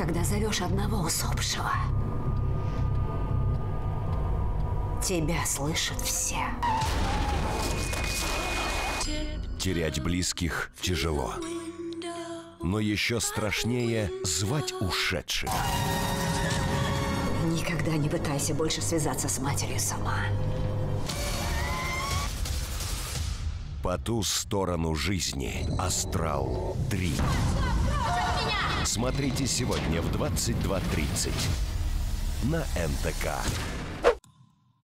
Когда зовешь одного усопшего, тебя слышат все. Терять близких тяжело. Но еще страшнее звать ушедших. Никогда не пытайся больше связаться с матерью сама. По ту сторону жизни. Астрал 3. Смотрите сегодня в 22.30 на НТК.